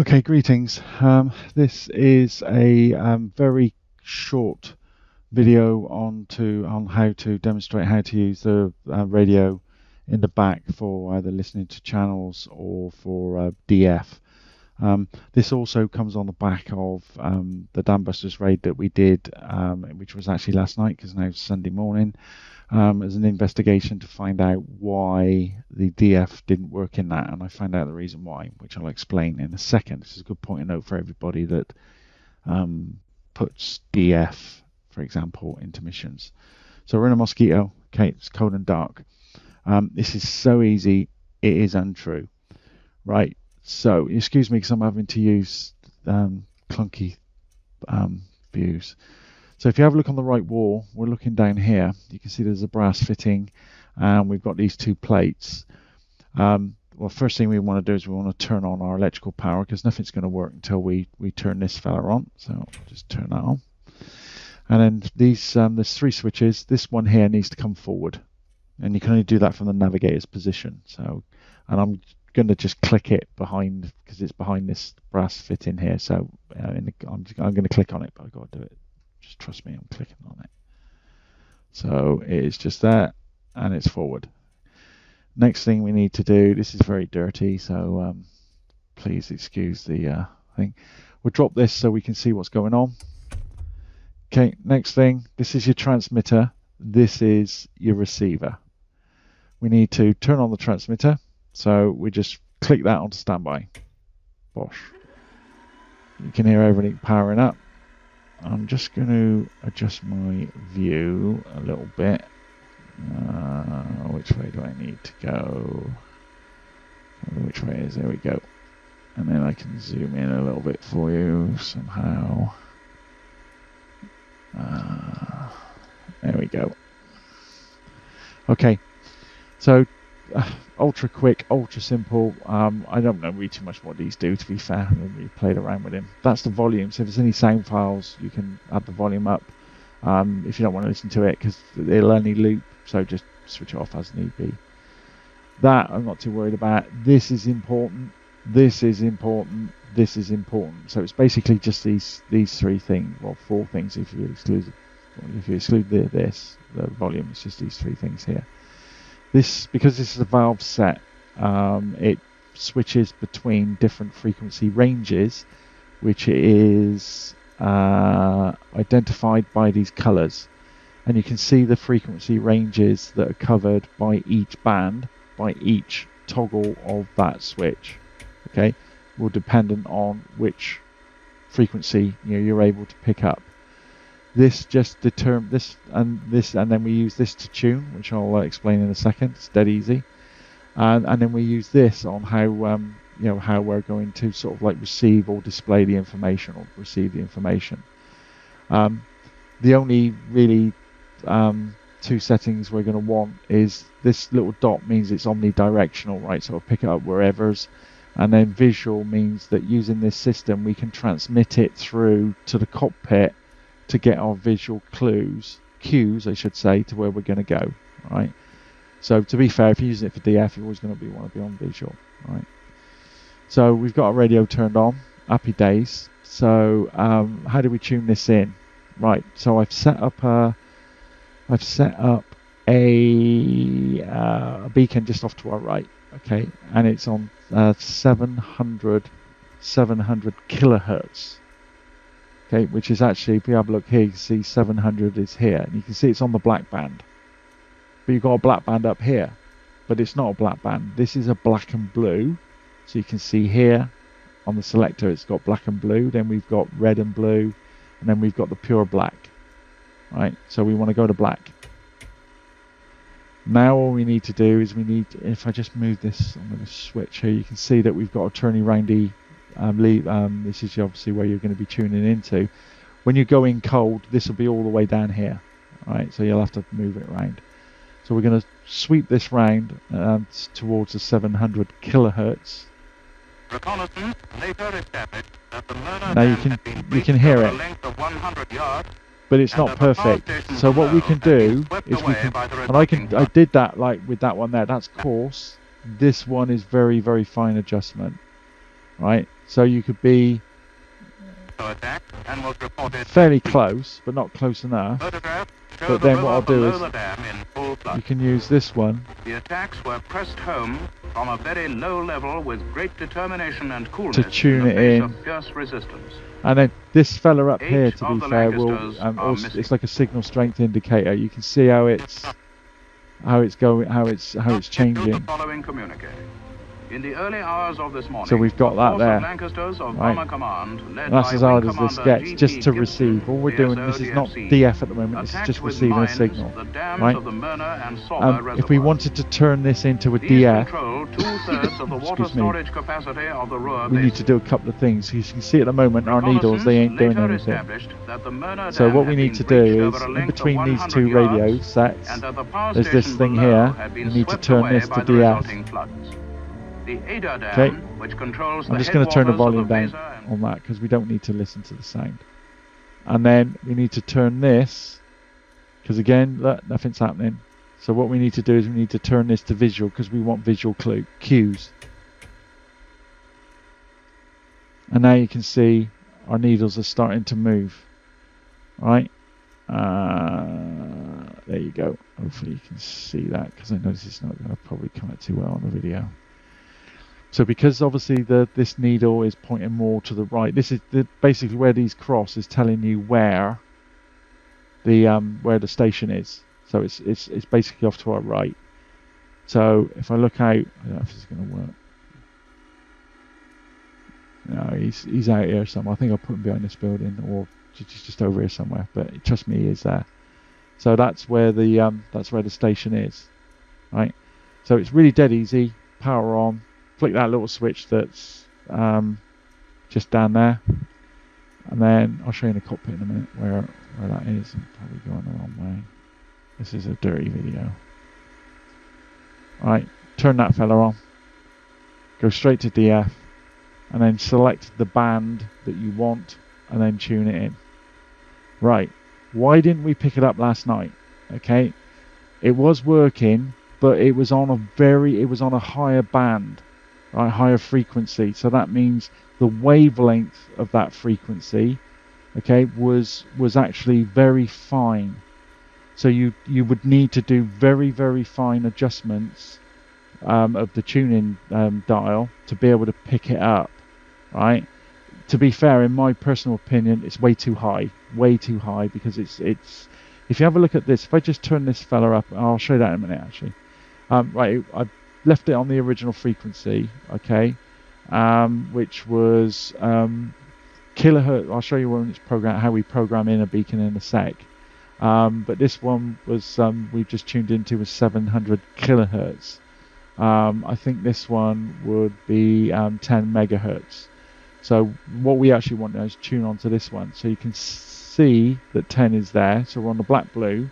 Okay, greetings. Um, this is a um, very short video on to on how to demonstrate how to use the uh, radio in the back for either listening to channels or for uh, DF. Um, this also comes on the back of um, the Dambusters raid that we did, um, which was actually last night because now it's Sunday morning, um, as an investigation to find out why the DF didn't work in that, and I found out the reason why, which I'll explain in a second. This is a good point of note for everybody that um, puts DF, for example, into missions. So we're in a Mosquito. Okay, it's cold and dark. Um, this is so easy, it is untrue. Right, so excuse me because I'm having to use um, clunky um, views. So if you have a look on the right wall, we're looking down here. You can see there's a brass fitting and we've got these two plates. Um, well, first thing we want to do is we want to turn on our electrical power because nothing's going to work until we, we turn this fella on. So I'll just turn that on. And then these um, there's three switches. This one here needs to come forward and you can only do that from the navigator's position. So, and I'm going to just click it behind because it's behind this brass fit in here. So uh, in the, I'm, I'm going to click on it, but I've got to do it. Just trust me, I'm clicking on it. So it is just that, and it's forward. Next thing we need to do, this is very dirty, so um, please excuse the uh, thing. We'll drop this so we can see what's going on. Okay, next thing, this is your transmitter. This is your receiver we need to turn on the transmitter. So we just click that on standby. Bosh. You can hear everything powering up. I'm just going to adjust my view a little bit. Uh, which way do I need to go? Which way is there we go. And then I can zoom in a little bit for you somehow. Uh, there we go. Okay, so uh, ultra quick, ultra simple. Um, I don't know really too much what these do. To be fair, I haven't really played around with them. That's the volume. So if there's any sound files, you can add the volume up. Um, if you don't want to listen to it, because it'll only loop. So just switch it off as need be. That I'm not too worried about. This is important. This is important. This is important. So it's basically just these these three things, well, four things if you exclude if you exclude the, this, the volume. It's just these three things here. This because this is a valve set, um, it switches between different frequency ranges, which is uh, identified by these colors. And you can see the frequency ranges that are covered by each band, by each toggle of that switch. Okay, will dependent on which frequency you know, you're able to pick up. This just determine this and this, and then we use this to tune, which I'll uh, explain in a second. It's dead easy, and and then we use this on how um, you know how we're going to sort of like receive or display the information or receive the information. Um, the only really um, two settings we're going to want is this little dot means it's omnidirectional, right? So it'll pick it up wherever's, and then visual means that using this system we can transmit it through to the cockpit to get our visual clues, cues, I should say, to where we're going to go, right? So to be fair, if you're using it for DF, you're always going to be want to be on visual, right? So we've got our radio turned on. Happy days. So um, how do we tune this in? Right. So I've set up a, I've set up a, uh, a beacon just off to our right. Okay, and it's on uh, 700, 700 kilohertz okay, which is actually, if you have a look here, you can see 700 is here, and you can see it's on the black band. But you've got a black band up here, but it's not a black band. This is a black and blue, so you can see here on the selector it's got black and blue, then we've got red and blue, and then we've got the pure black, right? So we want to go to black. Now all we need to do is we need, if I just move this, I'm going to switch here, you can see that we've got a turny roundy um, leave, um, this is obviously where you're going to be tuning into. When you go in cold, this will be all the way down here, right? So you'll have to move it around. So we're going to sweep this round um, towards the 700 kilohertz. now you can you can hear it, but it's not perfect. So what we can do is we can, and I can I did that like with that one there. That's coarse. This one is very very fine adjustment. right? So you could be fairly close, but not close enough. But then what I'll do is you can use this one. The attacks were pressed home from a very low level with great determination and coolness to tune it in. resistance. And then this fella up here, to be fair, will um, also, it's like a signal strength indicator. You can see how it's how it's going, how it's how it's Subject to the changing. In the early hours of this morning, So we've got that there. Right. Command, That's as hard as this gets, just to receive. All we're doing, this is not DF at the moment. It's attacked just receiving a signal. Right? of the and Um, if we wanted to turn this into a DF, control two-thirds of the water Excuse me. storage capacity of the Ruhr we need to do a couple of things. You can see at the moment our needles, they ain't doing anything. established that the Möhne So what we need to do is, in between these two radio sets, and that the power there's this thing here. You need to turn this to DF. The Eder Dam, Okay. which controls I'm the just going to turn the volume down and on that because we don't need to listen to the sound. And then we need to turn this because again, look, nothing's happening. So what we need to do is we need to turn this to visual because we want visual clue cues. And now you can see our needles are starting to move. Right? Uh, there you go. Hopefully you can see that because I notice it's not going to probably come out too well on the video. So because obviously the this needle is pointing more to the right, this is the, basically where these cross is telling you where the um where the station is. So it's it's it's basically off to our right. So if I look out, I don't know if this is going to work. No, he's he's out here somewhere. I think I'll put him behind this building or just just over here somewhere. But trust me, he is there. So that's where the um that's where the station is, right? So it's really dead easy. Power on. Flick that little switch that's um just down there, and then I'll show you in the cockpit in a minute where where that is. I'm probably going the wrong way. This is a dirty video. Right, turn that fella on. Go straight to DF, and then select the band that you want, and then tune it in. Right, why didn't we pick it up last night? Okay, it was working, but it was on a very, it was on a higher band, right, higher frequency. So that means the wavelength of that frequency, okay, was was actually very fine. So you you would need to do very very fine adjustments um, of the tuning um, dial to be able to pick it up, right? To be fair, in my personal opinion, it's way too high, way too high because it's it's. If you have a look at this, if I just turn this fella up, I'll show you that in a minute actually. Um, right, I've left it on the original frequency, okay, um, which was um, kilohertz. I'll show you when it's program how we program in a beacon in a sec. Um, but this one was um, we just tuned into was 700 kilohertz. Um, I think this one would be um, 10 megahertz. So what we actually want now is tune onto this one. So you can see that 10 is there. So we're on the black blue.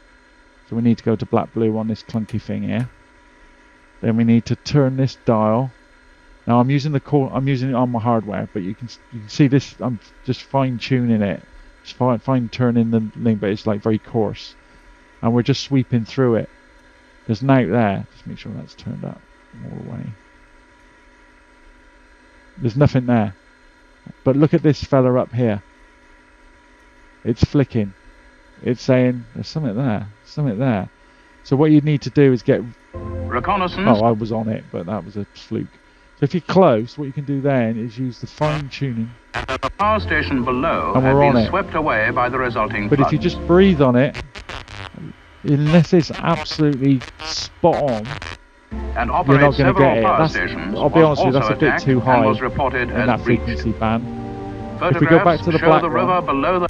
So we need to go to black blue on this clunky thing here. Then we need to turn this dial. Now I'm using the call. I'm using it on my hardware, but you can you can see this. I'm just fine tuning it, just fine fine turning the link, but it's like very coarse, and we're just sweeping through it. There's out there. Just make sure that's turned up all the way. There's nothing there. But look at this fella up here. It's flicking. It's saying there's something there. Something there. So what you need to do is get. Reconnaissance Oh, I was on it, but that was a fluke. So if you're close, what you can do then is use the fine tuning. and the power station below And we're on been it. swept away by the resulting But if you just breathe on it, unless it's absolutely spot on, and you're not going to get it. That's, I'll be honest with you, that's a bit too high and was reported in that breached. frequency band. If we go back to the black the one. river below the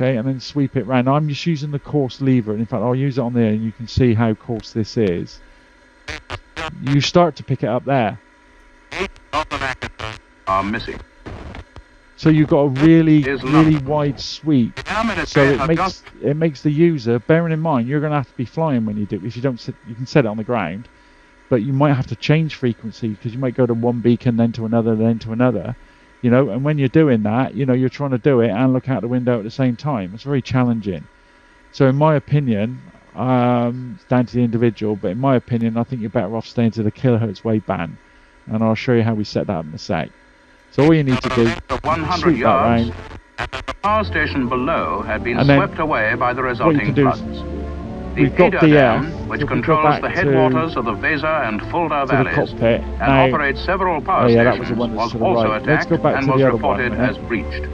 Okay, and then sweep it round. I'm just using the coarse lever, and in fact, I'll use it on there, and you can see how coarse this is. You start to pick it up there. are missing. So you've got a really, really wide sweep. So it makes it makes the user, bearing in mind, you're going to have to be flying when you do. If you don't, sit, you can set it on the ground, but you might have to change frequency because you might go to one beacon, then to another, then to another. You know, and when you're doing that, you know, you're trying to do it and look out the window at the same time. It's very challenging. So, in my opinion, um, it's down to the individual, but in my opinion, I think you're better off staying to the kilohertz wave band. and I'll show you how we set that up in a sec. So all you need to do, 100 sweep that yards, round. the power station below had been swept away by the resulting floods. The we've got DF, Dam, which so if we go controls the headwaters of the Weser and Fulda the valleys and Now, operates several power Oh, yeah, that stations, was the one that's to the also right. Let's attacked go back and to was the other one, reported as breached.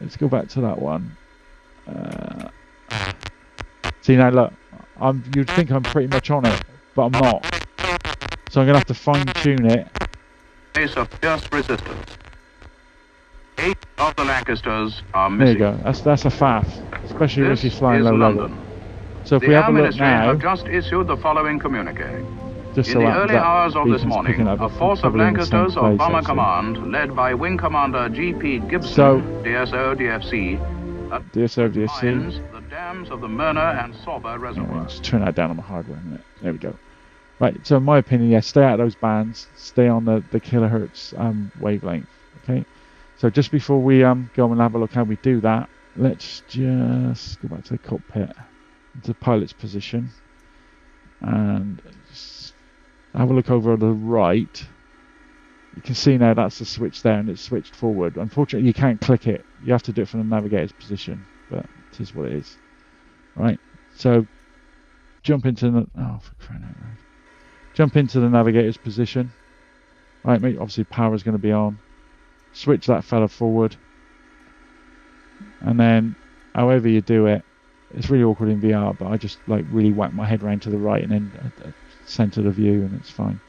let's go back to that one. Uh, see now, look, I'm. You'd think I'm pretty much on it, but I'm not. So I'm gonna have to fine tune it. Face of fierce resistance. Eight of the Lancasters are missing. There you go. That's that's a faff, especially This if you're flying low London. level. So if the we have Air a look Ministry now, have just issued the following communique. just In so the early hours of this morning, a force of probably in the same Lancasters of Bomber. Command, led by Wing Commander G.P. Gibson, So- DSO, DFC, DSO, mines the dams of the Möhne and Sorpe Yeah, reservoirs. let's turn that down on the hardware minute. There we go. Right, so in my opinion, yeah, stay out of those bands, stay on the, the kilohertz um, wavelength. Okay, so just before we um, go and have a look how we do that, let's just go back to the cockpit, to pilot's position, and have a look over on the right. You can see now that's the switch there, and it's switched forward. Unfortunately, you can't click it. You have to do it from the navigator's position, but it is what it is. Right, so jump into the oh for crying out loud. Jump into the navigator's position. Right. Obviously, power is going to be on. Switch that fella forward, and then, however you do it, it's really awkward in VR. But I just like really whack my head round to the right and then uh, uh, center the view, and it's fine.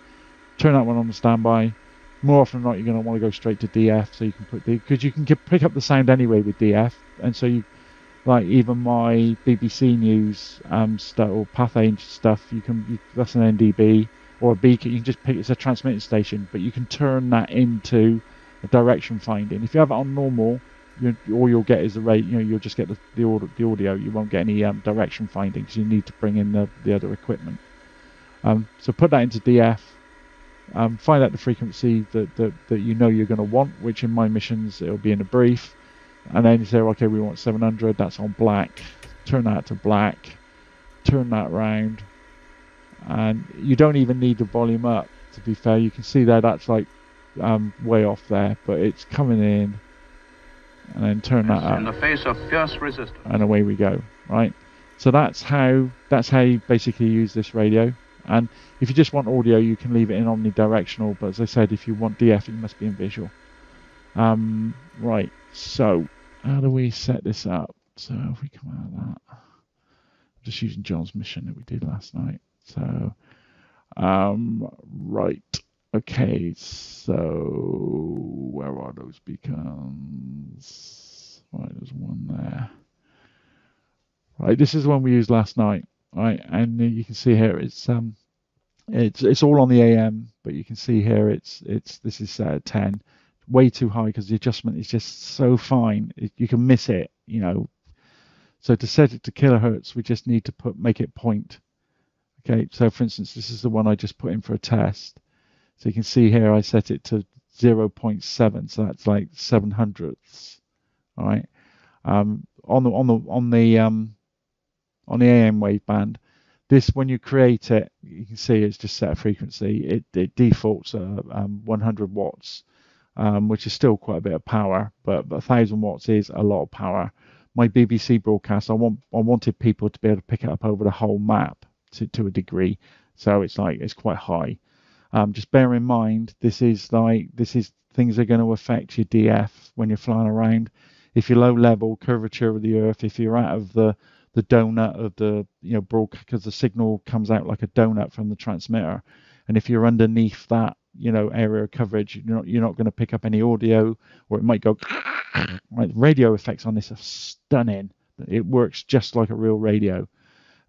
Turn that one on the standby. More often than not, you're going to want to go straight to DF, so you can put the because you can get, pick up the sound anyway with DF, and so you like even my BBC News um, stuff or Pathé stuff, you can you, that's an NDB or a beacon. You can just pick it's a transmitting station, but you can turn that into a direction finding. If you have it on normal, you, all you'll get is the rate. You know, you'll just get the the, audio, the audio. You won't get any um, direction finding because you need to bring in the the other equipment. Um, so put that into DF. Um, find out the frequency that, that, that you know you're going to want, which in my missions it'll be in a brief and then you say, okay, we want 700. That's on black. Turn that to black. Turn that round, and you don't even need the volume up. To be fair, you can see there that's like um, way off there, but it's coming in, and then turn that In up, the face of fierce resistance. and away we go. Right. So that's how that's how you basically use this radio. And if you just want audio, you can leave it in omnidirectional. But as I said, if you want DF, it must be in visual. Um, right. So how do we set this up? So if we come out of that, I'm just using John's mission that we did last night. So, um, right. Okay. So where are those beacons? Right, there's one there. Right, this is the one we used last night. Right, and you can see here it's um, it's it's all on the AM, but you can see here it's it's this is at 10 way too high because the adjustment is just so fine. It, you can miss it, you know. So to set it to kilohertz, we just need to put make it point. Okay, so for instance, this is the one I just put in for a test. So you can see here I set it to 0.7, so that's like seven hundredths. All right. Um, on the on the on the um, on the AM waveband, this when you create it, you can see it's just set a frequency. It it defaults at um, 100 watts um, which is still quite a bit of power, but, but 1000 watts is a lot of power. My BBC broadcast, I want I wanted people to be able to pick it up over the whole map to, to a degree, so it's like it's quite high. Um, just bear in mind, this is like this is things are going to affect your DF when you're flying around. If you're low level, curvature of the Earth, if you're out of the the donut of the you know broadcast, because the signal comes out like a donut from the transmitter, and if you're underneath that you know area of coverage you're not you're not going to pick up any audio or it might go right radio effects on this are stunning. It works just like a real radio.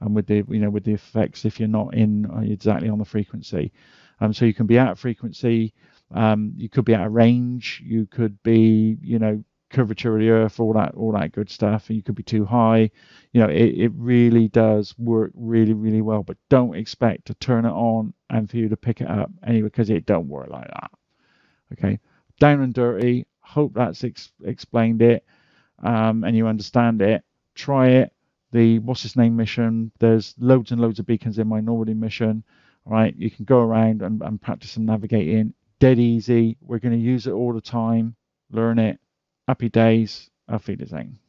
And with the you know with the effects if you're not in exactly on the frequency um so you can be out of frequency um you could be out of range you could be you know curvature of the earth all that all that good stuff and you could be too high. You know it, it really does work really really well but don't expect to turn it on and for you to pick it up anyway because it don't work like that. Okay? Down and dirty hope that's ex- explained it um, and you understand it. Try it. The what's his name mission? There's loads and loads of beacons in my Normandy mission right you can go around and, and practice some navigating dead easy. We're going to use it all the time. Learn it. Happy days. Auf Wiedersehen.